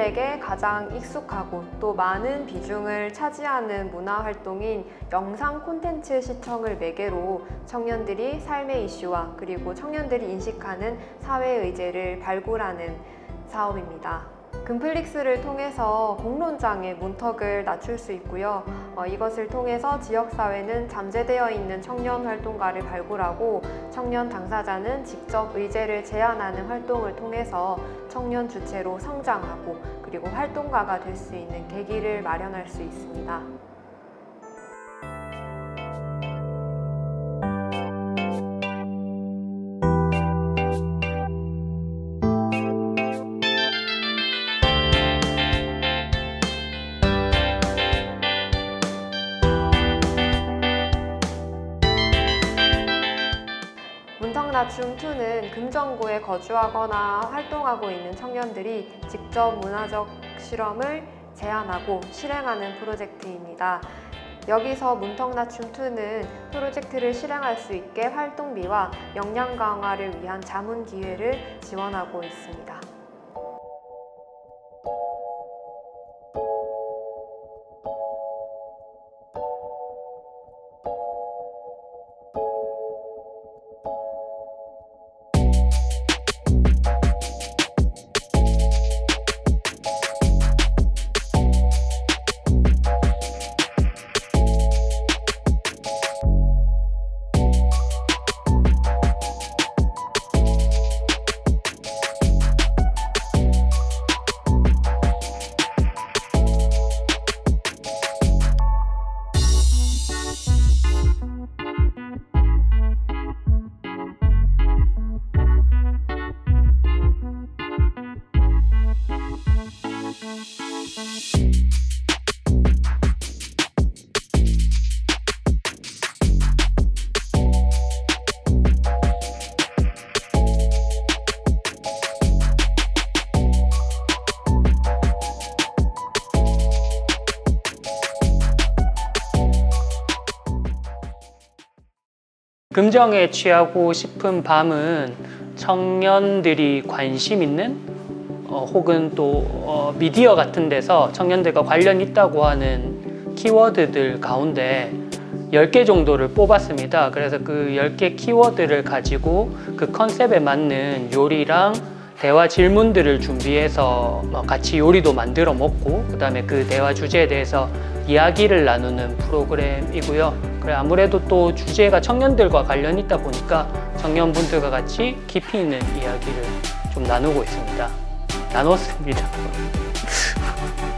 청년들에게 가장 익숙하고 또 많은 비중을 차지하는 문화 활동인 영상 콘텐츠 시청을 매개로 청년들이 삶의 이슈와 그리고 청년들이 인식하는 사회 의제를 발굴하는 사업입니다. 금플릭스를 통해서 공론장의 문턱을 낮출 수 있고요. 어, 이것을 통해서 지역사회는 잠재되어 있는 청년 활동가를 발굴하고 청년 당사자는 직접 의제를 제안하는 활동을 통해서 청년 주체로 성장하고 그리고 활동가가 될 수 있는 계기를 마련할 수 있습니다. 문턱낮춤2는 금정구에 거주하거나 활동하고 있는 청년들이 직접 문화적 실험을 제안하고 실행하는 프로젝트입니다. 여기서 문턱낮춤2는 프로젝트를 실행할 수 있게 활동비와 역량 강화를 위한 자문 기회를 지원하고 있습니다. 금정에 취하고 싶은 밤은 청년들이 관심 있는 어, 혹은 또 어, 미디어 같은 데서 청년들과 관련 있다고 하는 키워드들 가운데 10개 정도를 뽑았습니다. 그래서 그 10개 키워드를 가지고 그 컨셉에 맞는 요리랑 대화 질문들을 준비해서 뭐 같이 요리도 만들어 먹고 그 다음에 그 대화 주제에 대해서 이야기를 나누는 프로그램이고요. 그래 아무래도 또 주제가 청년들과 관련이 있다 보니까 청년분들과 같이 깊이 있는 이야기를 좀 나누고 있습니다. 나눴습니다.